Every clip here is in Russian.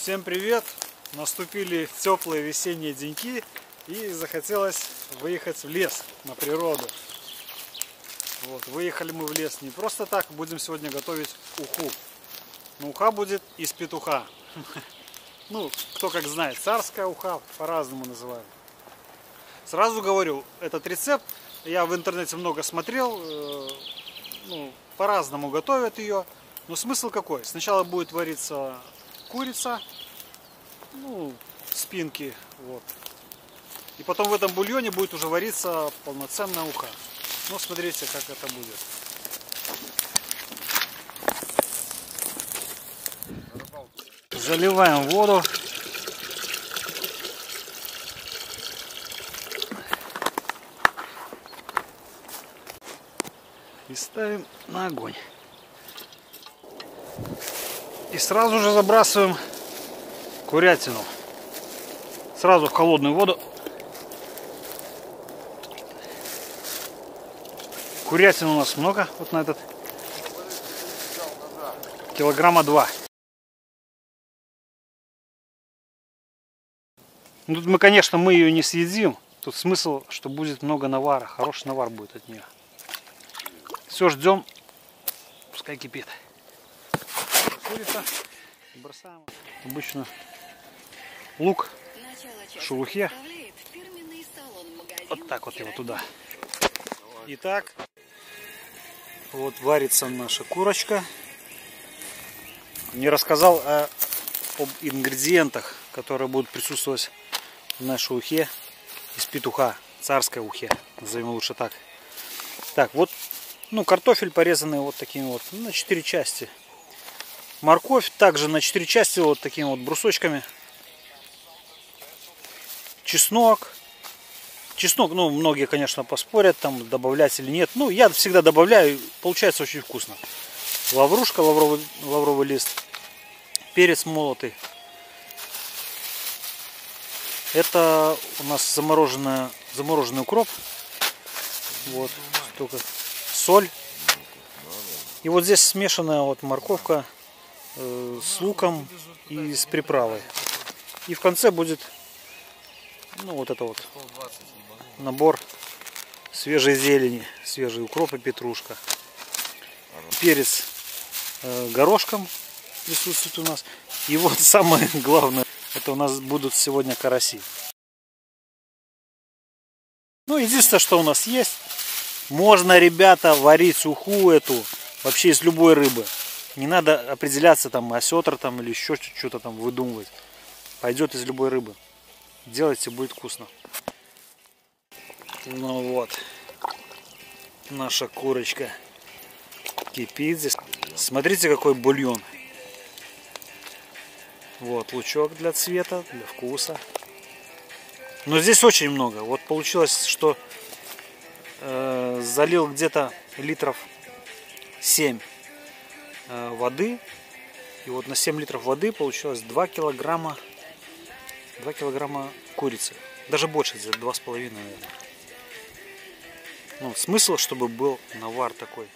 Всем привет! Наступили теплые весенние деньки и захотелось выехать в лес, на природу. Вот, выехали мы в лес не просто так, будем сегодня готовить уху. Но уха будет из петуха. Ну, кто как знает, царская уха по-разному называют. Сразу говорю, этот рецепт я в интернете много смотрел, э, ну, по-разному готовят ее. Но смысл какой? Сначала будет вариться курица, ну, спинки, вот. И потом в этом бульоне будет уже вариться полноценная уха. Ну, смотрите, как это будет. Заливаем воду. И ставим на огонь. И сразу же забрасываем курятину. Сразу в холодную воду. Курятины у нас много, вот на этот килограмма два. Ну, тут мы, конечно, мы ее не съедим. Тут смысл, что будет много навара. Хороший навар будет от нее. Все, ждем. Пускай кипит. Курица. Бросаем. Обычно лук в шелухе. Вот так вот его туда. Итак, вот варится наша курочка. Не рассказал о, об ингредиентах, которые будут присутствовать в нашей ухе из петуха, царской ухе, назовем лучше так. Так, вот, ну, картофель порезанный вот такими вот, ну, на 4 части. Морковь также на 4 части вот такими вот брусочками. Чеснок. Чеснок, ну, многие, конечно, поспорят, там, добавлять или нет. Ну, я всегда добавляю, получается очень вкусно. Лаврушка, лавровый, лавровый лист. Перец молотый. Это у нас замороженная, замороженный укроп. Вот, только соль. И вот здесь смешанная вот морковка с луком и с приправой. И в конце будет ну вот это вот набор свежей зелени, свежий укроп и петрушка. Перец э, горошком присутствует у нас. И вот самое главное, это у нас будут сегодня караси. Ну, единственное, что у нас есть, можно, ребята, варить уху эту вообще из любой рыбы. Не надо определяться там осетр там или еще что-то там выдумывать. Пойдет из любой рыбы. Делайте, будет вкусно. Ну вот, наша курочка кипит здесь. Смотрите, какой бульон. Вот, лучок для цвета, для вкуса. Но здесь очень много. Вот получилось, что э, залил где-то литров 7 э, воды. И вот на 7 литров воды получилось 2 килограмма 2 килограмма курицы. Даже больше, где-то 2,5, наверное. Ну, смысл, чтобы был навар такой.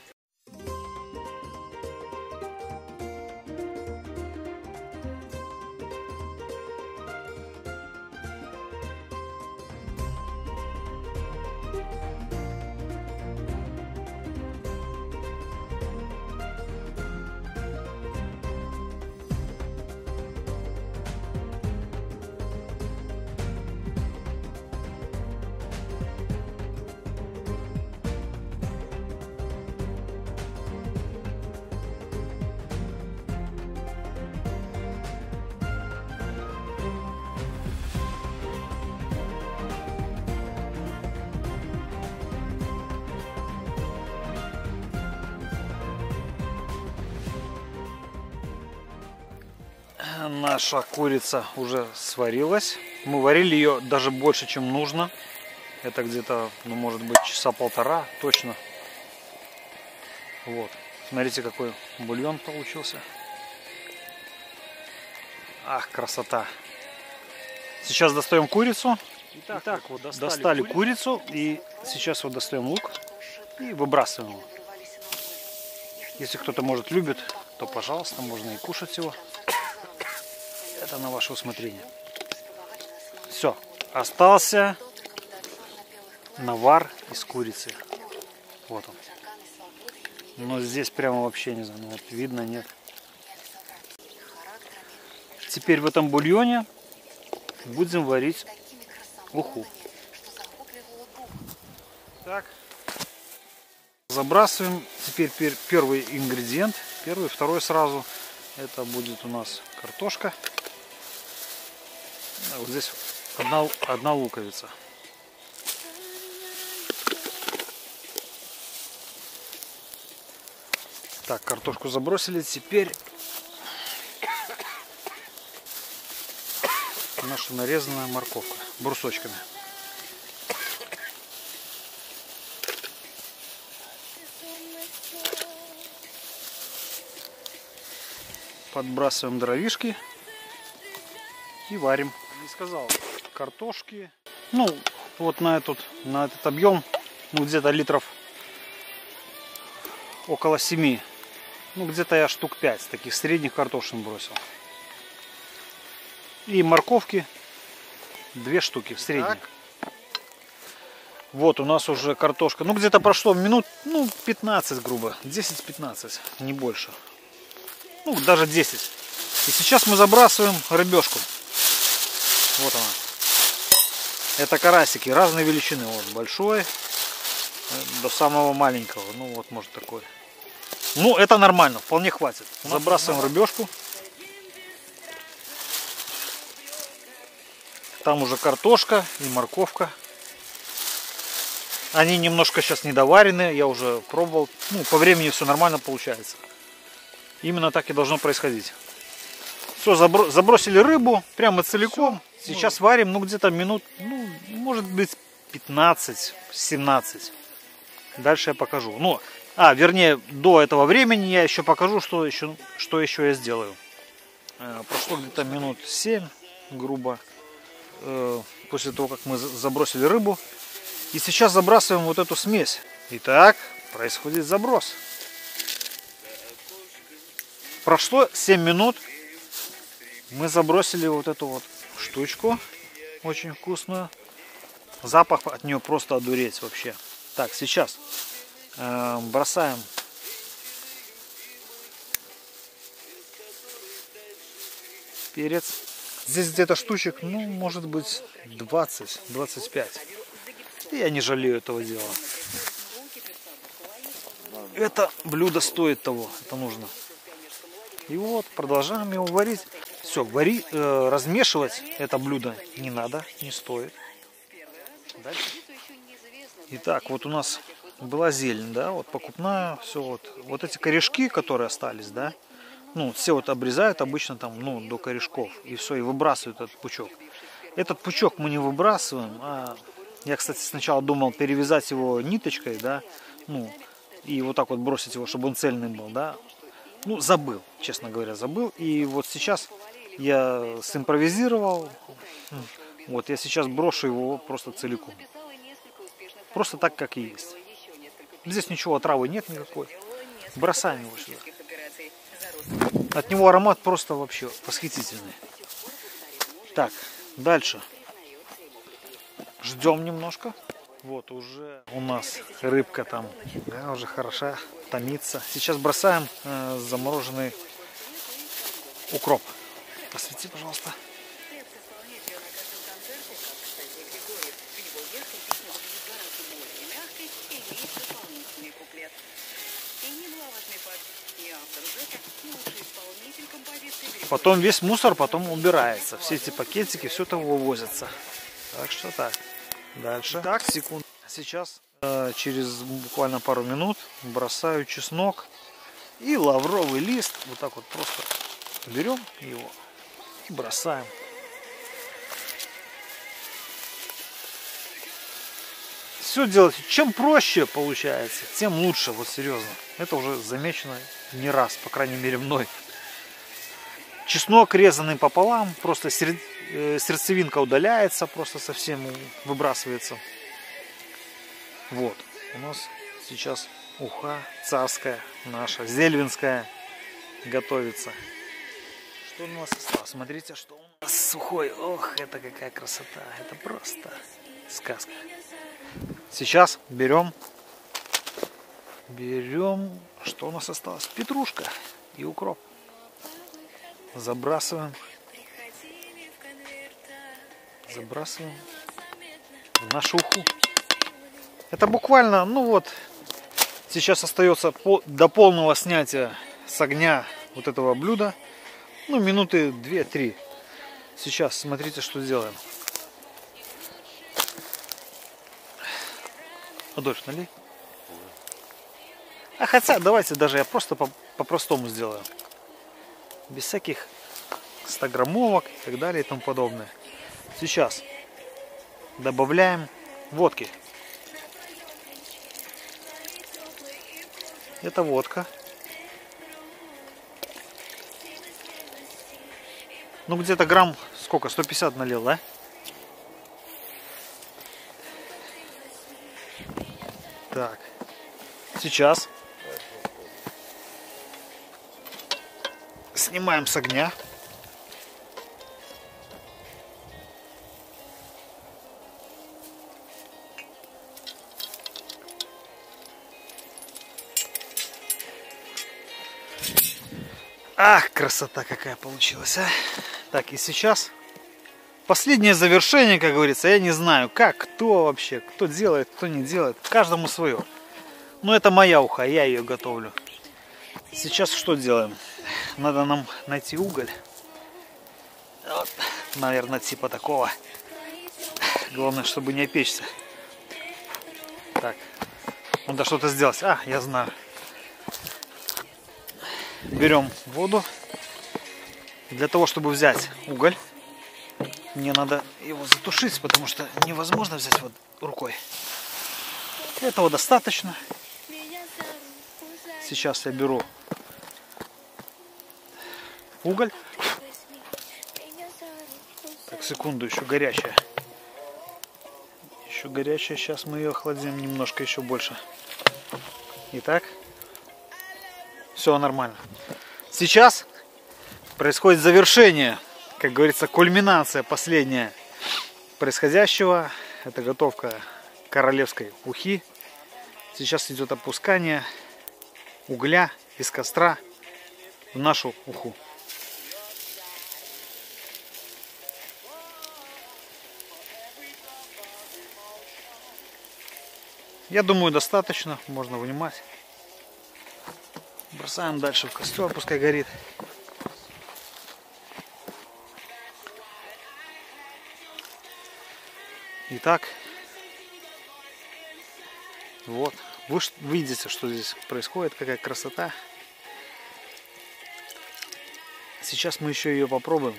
Наша курица уже сварилась. Мы варили ее даже больше, чем нужно. Это где-то, ну, может быть, часа полтора точно. Вот. Смотрите, какой бульон получился. Ах, красота. Сейчас достаем курицу. Итак, Итак вот достали, достали курицу. И сейчас вот достаем лук и выбрасываем его. Если кто-то, может, любит, то, пожалуйста, можно и кушать его. Это на ваше усмотрение. Все, остался навар из курицы. Вот он. Но здесь прямо вообще не знаю, вот видно, нет. Теперь в этом бульоне будем варить уху. Так, забрасываем теперь первый ингредиент, первый, второй сразу. Это будет у нас картошка. Вот здесь одна, одна луковица. Так, картошку забросили. Теперь наша нарезанная морковка брусочками. Подбрасываем дровишки и варим. Не сказал, картошки. Ну, вот на этот, на этот объем, ну где-то литров около 7. Ну, где-то я штук 5 таких средних картошин бросил. И морковки две штуки средних. Вот у нас уже картошка. Ну, где-то прошло минут, ну, 15, грубо. 10-15, не больше. Ну, даже 10. И сейчас мы забрасываем рыбешку. Вот она. Это карасики разной величины. Вот большой э, до самого маленького. Ну, вот может такой. Ну, это нормально, вполне хватит. Забрасываем рыбешку. Там уже картошка и морковка. Они немножко сейчас недоварены, я уже пробовал. Ну, по времени все нормально получается. Именно так и должно происходить. Все, забросили рыбу прямо целиком. Сейчас варим, ну, где-то минут, ну, может быть, 15-17. Дальше я покажу. Ну, а, вернее, до этого времени я еще покажу, что еще, что еще я сделаю. Э, прошло где-то минут 7, грубо, э, после того, как мы забросили рыбу. И сейчас забрасываем вот эту смесь. Итак, происходит заброс. Прошло 7 минут. Мы забросили вот эту вот штучку. Очень вкусную. Запах от нее просто одуреть вообще. Так, сейчас Э, бросаем перец. Здесь где-то штучек, ну, может быть, 20-25. Я не жалею этого дела. Это блюдо стоит того, это нужно. И вот, продолжаем его варить. Все, вари, э, размешивать это блюдо не надо, не стоит. Дальше. Итак, вот у нас была зелень, да, вот покупная, все вот. Вот эти корешки, которые остались, да, ну, все вот обрезают обычно там, ну, до корешков, и все, и выбрасывают этот пучок. Этот пучок мы не выбрасываем, а я, кстати, сначала думал перевязать его ниточкой, да, ну, и вот так вот бросить его, чтобы он цельный был, да. Ну, забыл, честно говоря, забыл. И вот сейчас я симпровизировал, вот я сейчас брошу его просто целиком. Просто так, как и есть. Здесь ничего, травы нет никакой. Бросаем его сюда. От него аромат просто вообще восхитительный. Так, дальше. Ждем немножко. Вот уже у нас рыбка там да, уже хороша, томится. Сейчас бросаем э, замороженный укроп. Посвети, пожалуйста. Потом весь мусор потом убирается. Все эти пакетики, все это вывозятся. Так что так. Дальше. Так, секунд. Сейчас э, через буквально пару минут бросаю чеснок и лавровый лист. Вот так вот просто берем его и бросаем. Все делать, чем проще получается, тем лучше, вот серьезно. Это уже замечено не раз, по крайней мере мной. Чеснок резанный пополам, просто э, сердцевинка удаляется, просто совсем выбрасывается. Вот, у нас сейчас уха царская наша, зельвинская готовится. Что у нас осталось? Смотрите, что у нас сухой. Ох, это какая красота. Это просто сказка. Сейчас берем, берем, что у нас осталось? Петрушка и укроп. Забрасываем. Забрасываем в нашу уху. Это буквально, ну вот, сейчас остается по, до полного снятия с огня вот этого блюда. Ну, минуты 2-3. Сейчас смотрите, что сделаем. Адольф, налей. А хотя, давайте даже я просто по-простому по сделаю. Без всяких 100 граммовок и так далее и тому подобное. Сейчас добавляем водки. Это водка. Ну где-то грамм сколько? 150 налил, да? Так. Сейчас. Снимаем с огня. Ах, красота какая получилась, а! Так, и сейчас последнее завершение, как говорится. Я не знаю, как, кто вообще, кто делает, кто не делает. Каждому свое. Но это моя уха, я ее готовлю. Сейчас что делаем? Надо нам найти уголь. Вот, наверное, типа такого. Главное, чтобы не опечься. Так, надо что-то сделать. А, я знаю берем воду. Для того, чтобы взять уголь, мне надо его затушить, потому что невозможно взять вот рукой. Этого достаточно. Сейчас я беру уголь. Так, секунду, еще горячая. Еще горячая, сейчас мы ее охладим немножко еще больше. Итак, все нормально. Сейчас происходит завершение, как говорится, кульминация последняя происходящего. Это готовка королевской ухи. Сейчас идет опускание угля из костра в нашу уху. Я думаю, достаточно, можно вынимать. Бросаем дальше в костер, пускай горит. Итак, вот, вы видите, что здесь происходит, какая красота. Сейчас мы еще ее попробуем.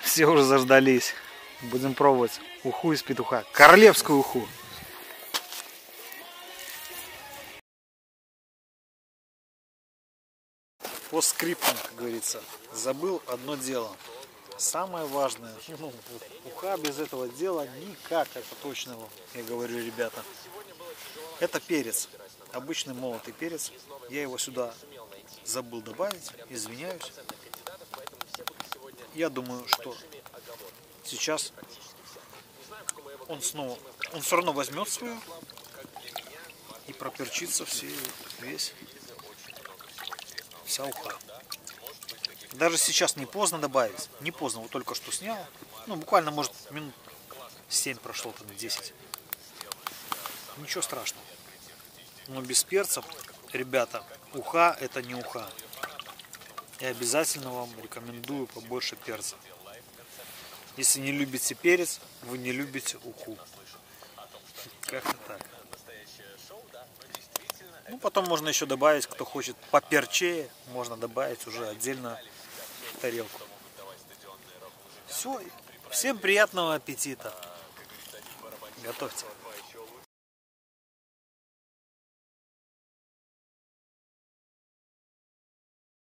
Все уже заждались. Будем пробовать уху из петуха. Королевскую уху. по скриптам, как говорится, забыл одно дело. Самое важное, ну, уха без этого дела никак, это точно я говорю, ребята. Это перец, обычный молотый перец. Я его сюда забыл добавить, извиняюсь. Я думаю, что сейчас он снова, он все равно возьмет свою и проперчится все, весь вся уха. Даже сейчас не поздно добавить. Не поздно, вот только что снял. Ну, буквально, может, минут 7 прошло, там 10. Ничего страшного. Но без перцев, ребята, уха это не уха. И обязательно вам рекомендую побольше перца. Если не любите перец, вы не любите уху. Как-то так. Ну, потом можно еще добавить, кто хочет поперчее, можно добавить уже отдельно тарелку. Все. Всем приятного аппетита. Готовьте.